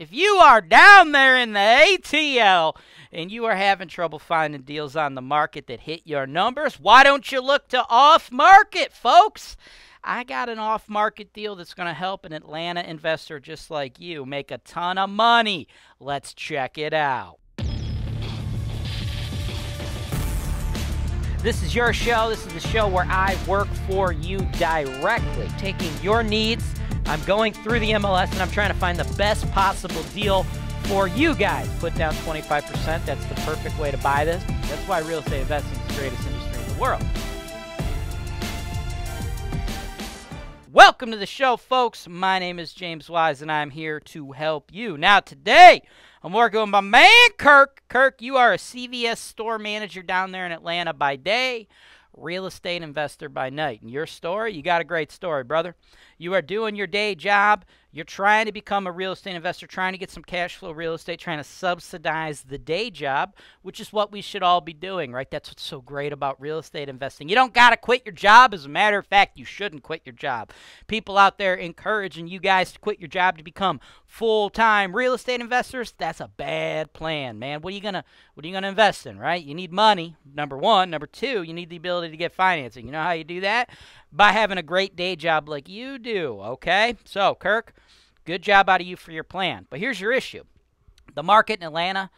if you are down there in the ATL and you are having trouble finding deals on the market that hit your numbers, why don't you look to off market, folks? I got an off market deal that's going to help an Atlanta investor just like you make a ton of money. Let's check it out. This is your show. This is the show where I work for you directly, taking your needs. I'm going through the MLS and I'm trying to find the best possible deal for you guys. Put down 25%. That's the perfect way to buy this. That's why real estate investing is the greatest industry in the world. Welcome to the show, folks. My name is James Wise, and I'm here to help you. Now, today, I'm working with my man, Kirk. Kirk, you are a CVS store manager down there in Atlanta by day, real estate investor by night. And your story, you got a great story, brother. You are doing your day job. You're trying to become a real estate investor, trying to get some cash flow real estate, trying to subsidize the day job, which is what we should all be doing, right? That's what's so great about real estate investing. You don't got to quit your job. As a matter of fact, you shouldn't quit your job. People out there encouraging you guys to quit your job to become full-time real estate investors, that's a bad plan, man. What are you going to what are you going to invest in, right? You need money, number 1, number 2, you need the ability to get financing. You know how you do that? By having a great day job like you do, okay? So, Kirk, Good job out of you for your plan. But here's your issue the market in Atlanta,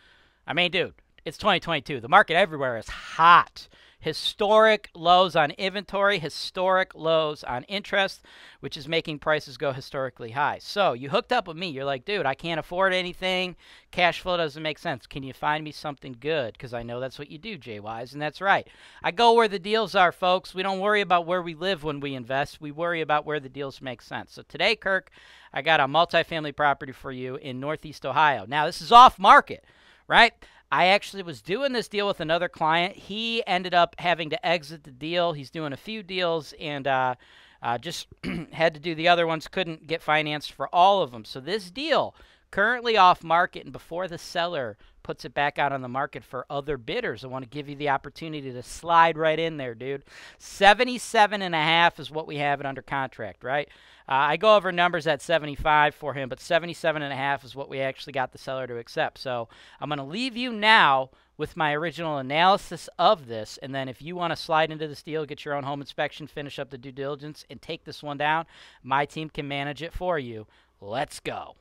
I mean, dude, it's 2022. The market everywhere is hot historic lows on inventory, historic lows on interest, which is making prices go historically high. So you hooked up with me. You're like, dude, I can't afford anything. Cash flow doesn't make sense. Can you find me something good? Because I know that's what you do, Jay Wise, and that's right. I go where the deals are, folks. We don't worry about where we live when we invest. We worry about where the deals make sense. So today, Kirk, I got a multifamily property for you in Northeast Ohio. Now, this is off market, right? I actually was doing this deal with another client. He ended up having to exit the deal. He's doing a few deals and uh, uh, just had to do the other ones, couldn't get financed for all of them. So this deal currently off market and before the seller puts it back out on the market for other bidders. I want to give you the opportunity to slide right in there, dude. 77 and a half is what we have it under contract, right? Uh, I go over numbers at 75 for him, but 77 and a half is what we actually got the seller to accept. So I'm going to leave you now with my original analysis of this, and then if you want to slide into this deal, get your own home inspection, finish up the due diligence, and take this one down, my team can manage it for you. Let's go.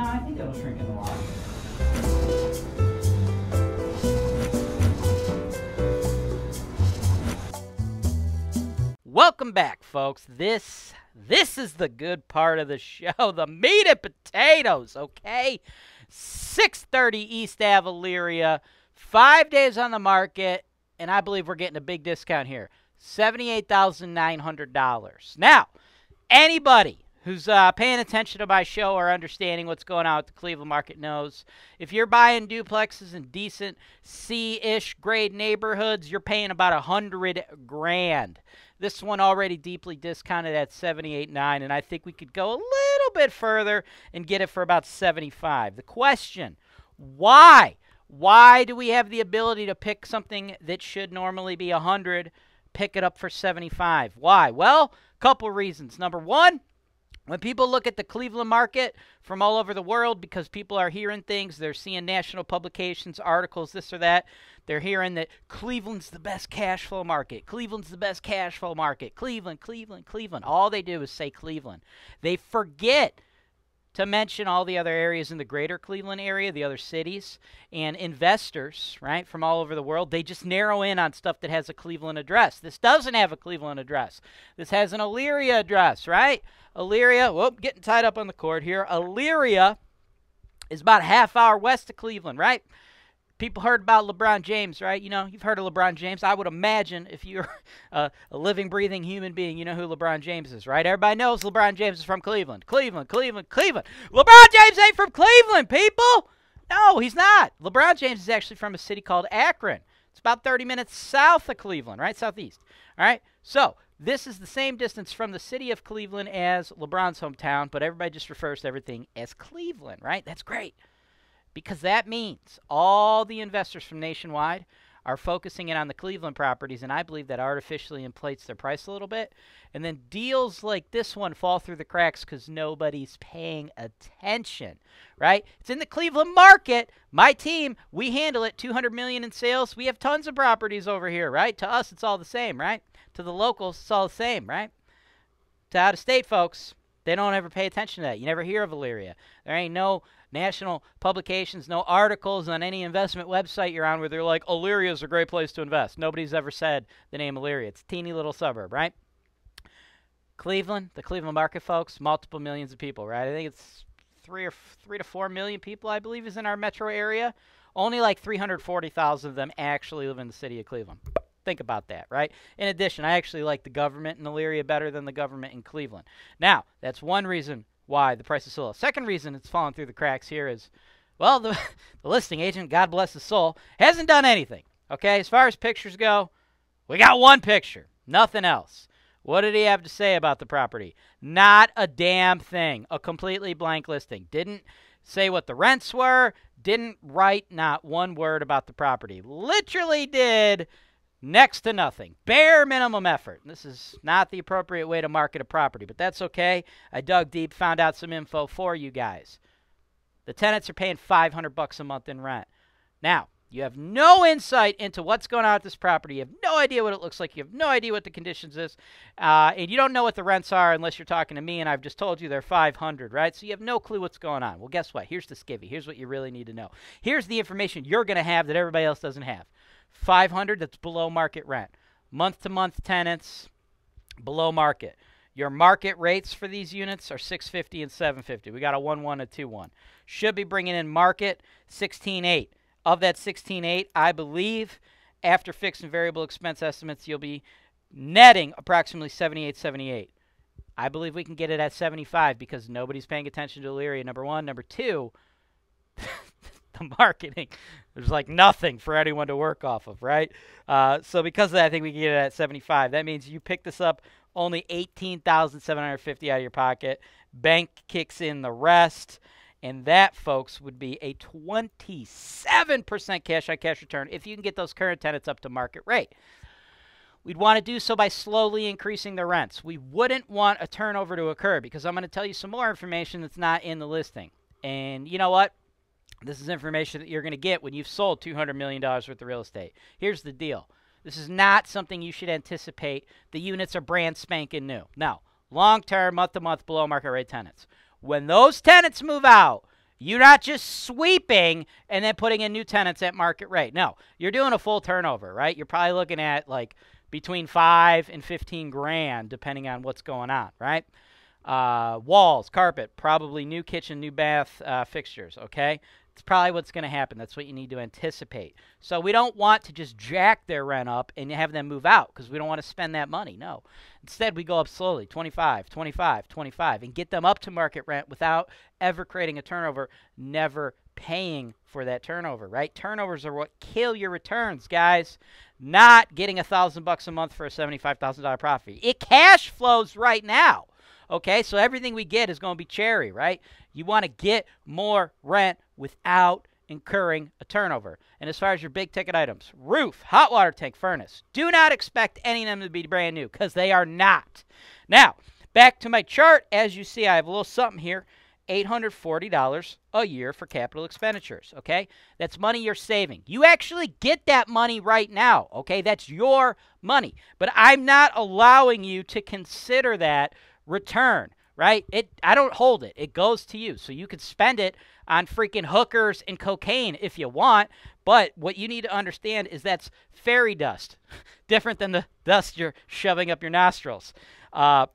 No, I think it'll shrink in the water. Welcome back, folks. This this is the good part of the show, the meat and potatoes, okay? 630 East Ave, Elyria, five days on the market, and I believe we're getting a big discount here. $78,900. Now, anybody who's uh, paying attention to my show or understanding what's going on with the Cleveland market knows if you're buying duplexes in decent C-ish grade neighborhoods, you're paying about a hundred grand. This one already deeply discounted at 78.9, and I think we could go a little bit further and get it for about 75. The question: Why? Why do we have the ability to pick something that should normally be 100, pick it up for 75? Why? Well, a couple reasons. Number one when people look at the Cleveland market from all over the world, because people are hearing things, they're seeing national publications, articles, this or that, they're hearing that Cleveland's the best cash flow market. Cleveland's the best cash flow market. Cleveland, Cleveland, Cleveland. All they do is say Cleveland. They forget to mention all the other areas in the greater Cleveland area, the other cities, and investors, right, from all over the world, they just narrow in on stuff that has a Cleveland address. This doesn't have a Cleveland address. This has an Elyria address, right? Elyria, whoop, getting tied up on the cord here. Elyria is about a half hour west of Cleveland, right? People heard about LeBron James, right? You know, you've heard of LeBron James. I would imagine if you're a, a, living, breathing human being, you know who LeBron James is, right? Everybody knows LeBron James is from Cleveland. Cleveland, Cleveland, Cleveland. LeBron James ain't from Cleveland, people. No, he's not. LeBron James is actually from a city called Akron. It's about 30 minutes south of Cleveland, right? Southeast. All right. So this is the same distance from the city of Cleveland as LeBron's hometown, but everybody just refers to everything as Cleveland, right? That's great. Because that means all the investors from nationwide are focusing in on the Cleveland properties, and I believe that artificially inflates their price a little bit. And then deals like this one fall through the cracks because nobody's paying attention, right? It's in the Cleveland market. My team, we handle it. 200 million in sales. We have tons of properties over here, right? To us, it's all the same, right? To the locals, it's all the same, right? To out of state folks, they don't ever pay attention to that. You never hear of Elyria. There ain't no national publications, no articles on any investment website you're on where they're like, Elyria is a great place to invest. Nobody's ever said the name Elyria. It's teeny little suburb, right? Cleveland, the Cleveland market, folks, multiple millions of people, right? I think it's three or three to four million people, I believe, is in our metro area. Only like 340,000 of them actually live in the city of Cleveland. Think about that, right? In addition, I actually like the government in Elyria better than the government in Cleveland. Now, that's one reason why the price is so low. Second reason it's fallen through the cracks here is, well, the, the listing agent, God bless his soul, hasn't done anything. Okay, as far as pictures go, we got one picture, nothing else. What did he have to say about the property? Not a damn thing. A completely blank listing. Didn't say what the rents were, didn't write not one word about the property. Literally did next to nothing. Bare minimum effort. This is not the appropriate way to market a property, but that's okay. I dug deep, found out some info for you guys. The tenants are paying 500 bucks a month in rent. Now, you have no insight into what's going on at this property. You have no idea what it looks like. You have no idea what the conditions is, uh, and you don't know what the rents are unless you're talking to me. And I've just told you they're 500, right? So you have no clue what's going on. Well, guess what? Here's the skivvy. Here's what you really need to know. Here's the information you're going to have that everybody else doesn't have. 500 that's below market rent. Month to month tenants below market. Your market rates for these units are 650 and 750. We got a 1 1 a 2 1. Should be bringing in market 16.8. Of that 16.8, I believe after fixed and variable expense estimates, you'll be netting approximately 78 78. I believe we can get it at 75 because nobody's paying attention to Elyria, number one. Number two, the marketing. There's like nothing for anyone to work off of, right? Uh, so because of that, I think we can get it at 75. That means you pick this up only 18,750 out of your pocket. Bank kicks in the rest. And that, folks, would be a 27% cash on cash return if you can get those current tenants up to market rate. We'd want to do so by slowly increasing the rents. We wouldn't want a turnover to occur because I'm going to tell you some more information that's not in the listing. And you know what? This is information that you're going to get when you've sold $200 million worth of real estate. Here's the deal this is not something you should anticipate. The units are brand spanking new. No, long term, month to month, below market rate tenants. When those tenants move out, you're not just sweeping and then putting in new tenants at market rate. No, you're doing a full turnover, right? You're probably looking at like between five and 15 grand, depending on what's going on, right? Uh, walls, carpet, probably new kitchen, new bath uh, fixtures, okay? It's probably what's going to happen. That's what you need to anticipate. So we don't want to just jack their rent up and have them move out because we don't want to spend that money. No. Instead, we go up slowly 25, 25, 25 and get them up to market rent without ever creating a turnover, never paying for that turnover, right? Turnovers are what kill your returns, guys. Not getting a thousand bucks a month for a seventy-five thousand dollar profit. It cash flows right now. Okay, so everything we get is going to be cherry, right? You want to get more rent without incurring a turnover. And as far as your big ticket items, roof, hot water tank, furnace, do not expect any of them to be brand new because they are not. Now, back to my chart. As you see, I have a little something here. $840 a year for capital expenditures, okay? That's money you're saving. You actually get that money right now, okay? That's your money. But I'm not allowing you to consider that return, right? It I don't hold it. It goes to you. So you could spend it on freaking hookers and cocaine if you want, but what you need to understand is that's fairy dust. Different than the dust you're shoving up your nostrils. Uh,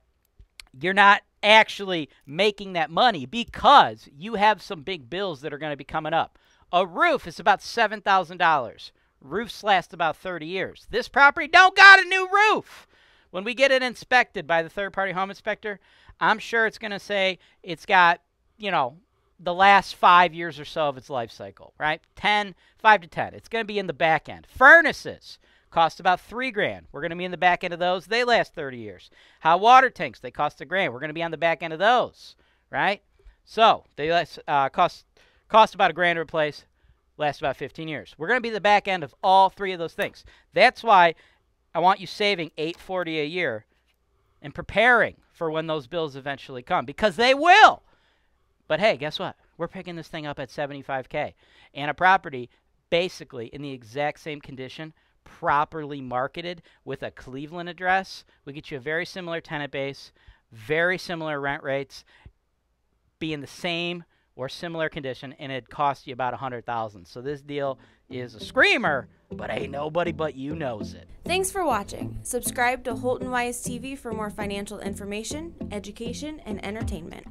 you're not actually making that money because you have some big bills that are going to be coming up. A roof is about $7,000. Roofs last about 30 years. This property don't got a new roof. When we get it inspected by the third party home inspector, I'm sure it's going to say it's got, you know, the last five years or so of its life cycle, right? 10, 5 to 10. It's going to be in the back end. Furnaces cost about three grand. We're going to be in the back end of those. They last 30 years. Hot water tanks, they cost a grand. We're going to be on the back end of those, right? So they last, uh, cost cost about a grand to replace, last about 15 years. We're going to be the back end of all three of those things. That's why I want you saving 840 a year and preparing for when those bills eventually come because they will. But hey, guess what? We're picking this thing up at 75K. And a property basically in the exact same condition, properly marketed with a Cleveland address, we get you a very similar tenant base, very similar rent rates, be in the same or similar condition, and it cost you about a hundred thousand. So this deal is a screamer, but ain't nobody but you knows it. Thanks for watching. Subscribe to Holton Wise TV for more financial information, education, and entertainment.